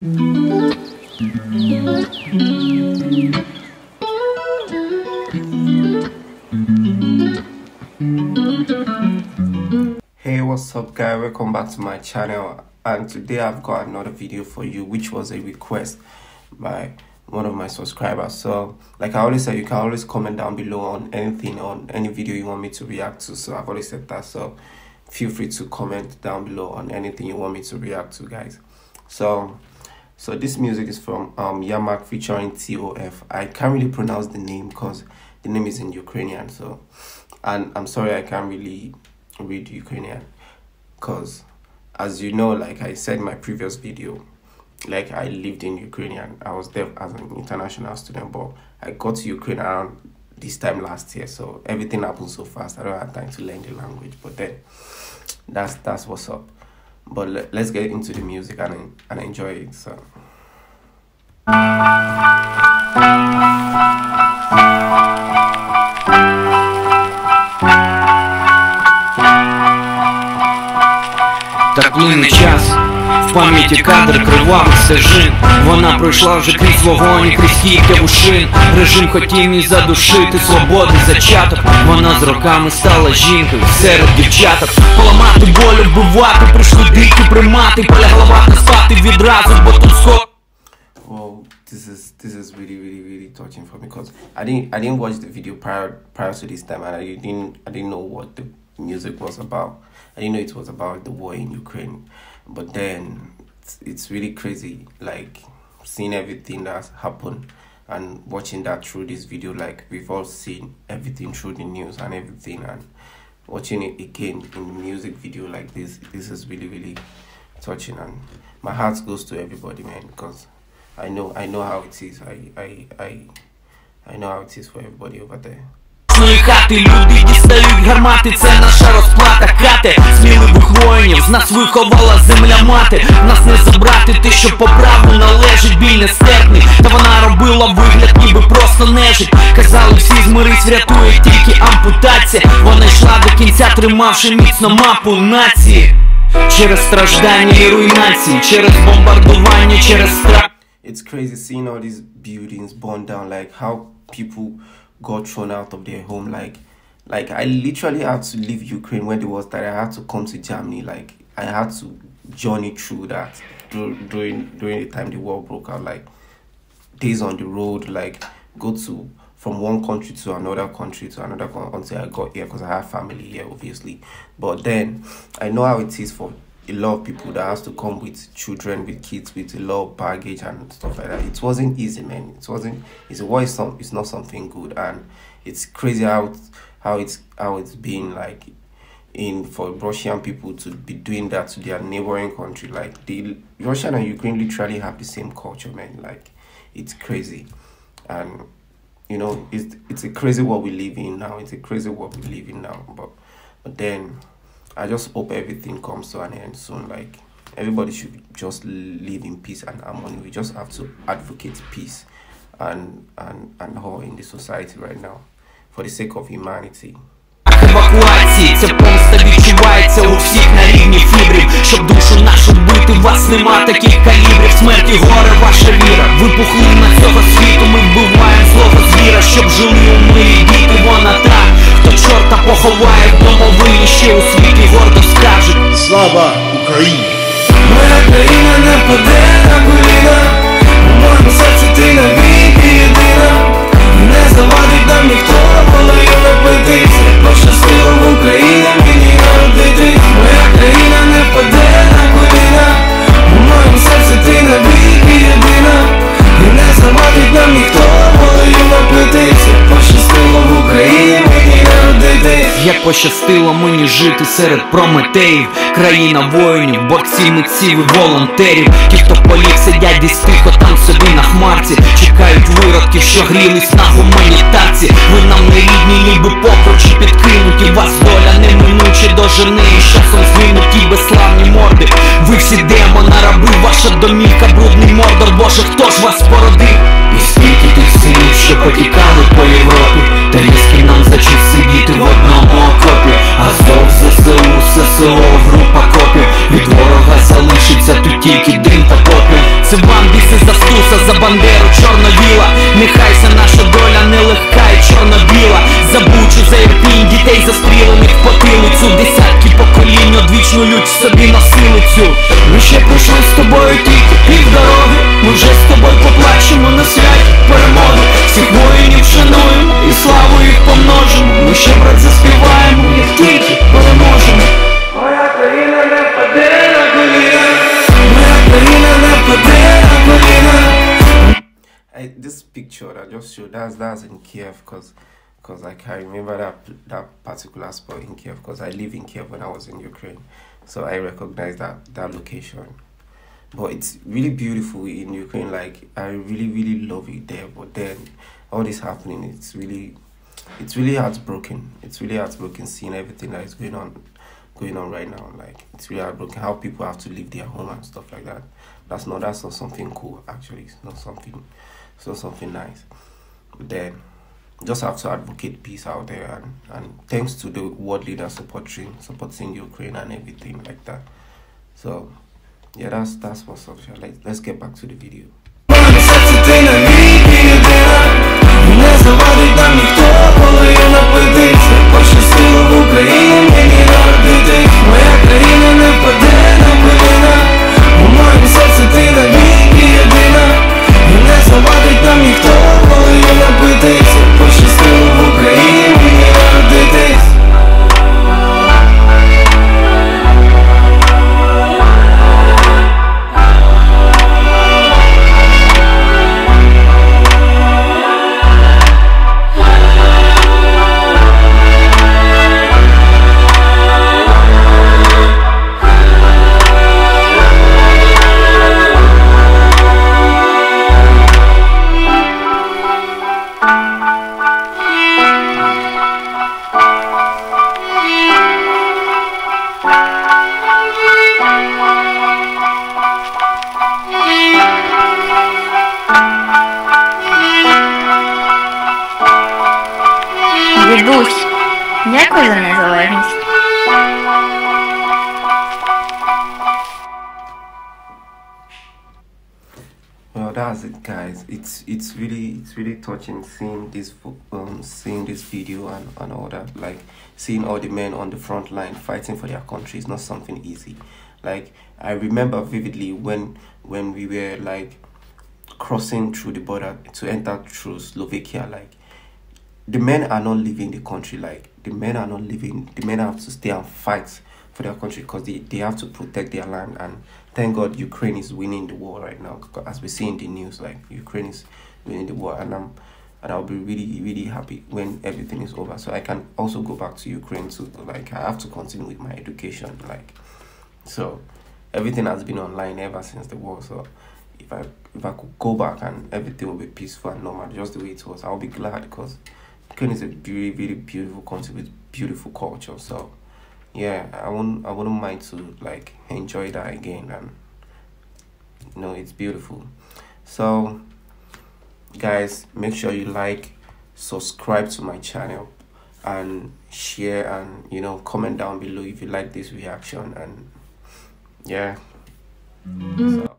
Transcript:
Hey what's up guys welcome back to my channel and today I've got another video for you which was a request by one of my subscribers. So like I always say you can always comment down below on anything on any video you want me to react to so I've always said that. So feel free to comment down below on anything you want me to react to guys. So so this music is from um Yarmak featuring TOF I can't really pronounce the name because the name is in Ukrainian so and I'm sorry I can't really read Ukrainian because as you know like I said in my previous video like I lived in Ukrainian. I was there as an international student but I got to Ukraine around this time last year so everything happened so fast. I don't have time to learn the language but then that's that's what's up but let, let's get into the music and and enjoy it so Так плине час, в пам'яті кадр кривавих стежин. Вона пройшла вже крізь вогонь, крізь кілька вушин. Режим хотів її задушити, свободи зачаток. Вона з роками стала жінкою серед дівчаток. Поламати волю, вбивати, прийшли дикі примати варта спати відразу, бо тут сход this is this is really really really touching for me because i didn't i didn't watch the video prior prior to this time and i didn't i didn't know what the music was about i didn't know it was about the war in ukraine but then it's, it's really crazy like seeing everything that's happened and watching that through this video like we've all seen everything through the news and everything and watching it again in the music video like this this is really really touching and my heart goes to everybody man because I know I know how it is. I I I I know how it is for everybody over there. Хати люди дістають гармати, це наша розплата хати Сміливих воїнів з нас виховала земля мати. Нас не забрати те, що по праву належить, біль нестерпний. Та вона робила вигляд, ніби просто нежить. Казали всі змирись, врятує тільки ампутація. Вона йшла до кінця, тримавши міцно мапу нації. Через страждання і руйнації, через бомбардування, через страх. It's crazy seeing all these buildings burned down, like how people got thrown out of their home. Like, like I literally had to leave Ukraine when the war started. I had to come to Germany. Like, I had to journey through that during during the time the war broke out. Like, days on the road, like go to from one country to another country to another country until I got here because I have family here, obviously. But then I know how it is for a lot of people that has to come with children, with kids, with a lot of baggage and stuff like that. It wasn't easy, man. It wasn't. It's it's not. It's not something good, and it's crazy how how it's how it's been like in for Russian people to be doing that to their neighboring country. Like the Russian and Ukraine literally have the same culture, man. Like it's crazy, and you know it's it's a crazy world we live in now. It's a crazy world we live in now. But but then I just hope everything comes to an end soon. Like everybody should just live in peace and harmony. We just have to advocate peace and and and all in the society right now for the sake of humanity. евакуації Ця помста відчувається у всіх на рівні фібрів. Щоб душу нашу бити, вас нема таких калібрів. Смерті горе, ваша віра. Випухли на цього світу, ми вбиваємо злого звіра. Щоб жили у мирі діти, вона та Хто чорта поховає в домовині ще у світі гордо скажуть Слава Україні! Пощастило мені жити серед прометеїв. Країна воїнів, борців, митців і волонтерів. Ті, хто поліг сидять десь тихо там собі на хмарці. Чекають виродків, що грілись на гуманітарці. Ви нам не рідні, ніби покручі підкинуті. Вас доля неминуче дожене І часом згинуть собі носили цю Ми ще пройшли з тобою тільки півдороги. Ми вже з тобою поплачемо на святі перемоги. Всіх воїнів шануємо і славу їх помножимо. Ми ще брат заспіваємо, як тільки переможемо. Моя країна не впаде на коліна. Моя країна не впаде на коліна. This picture I just showed that's that's in Kiev because because I remember that that particular spot in Kiev because I live in Kiev when I was in Ukraine, so I recognize that that location. But it's really beautiful in Ukraine. Like I really really love it there. But then all this happening, it's really it's really heartbroken. It's really heartbroken seeing everything that is going on going on right now. Like it's really heartbroken how people have to leave their home and stuff like that. That's not that's not something cool actually. It's not something it's not something nice. But then just have to advocate peace out there and, and thanks to the world leaders supporting supporting Ukraine and everything like that. So yeah that's that's what's up. Like let's get back to the video. That's it, guys. It's it's really it's really touching seeing this um seeing this video and and all that. Like seeing all the men on the front line fighting for their country is not something easy. Like I remember vividly when when we were like crossing through the border to enter through Slovakia. Like the men are not leaving the country. Like the men are not leaving. The men have to stay and fight for their country because they, they have to protect their land. And thank God Ukraine is winning the war right now As we see in the news, like Ukraine is winning the war, and I'm and I'll be really really happy when everything is over. So I can also go back to Ukraine to like I have to continue with my education. Like so, everything has been online ever since the war. So if I if I could go back and everything will be peaceful and normal, just the way it was, I'll be glad because Ukraine is a really really beautiful country with beautiful culture. So yeah, I wouldn't I wouldn't mind to like enjoy that again and you know it's beautiful. So guys, make sure you like, subscribe to my channel and share and you know comment down below if you like this reaction and yeah. Mm. So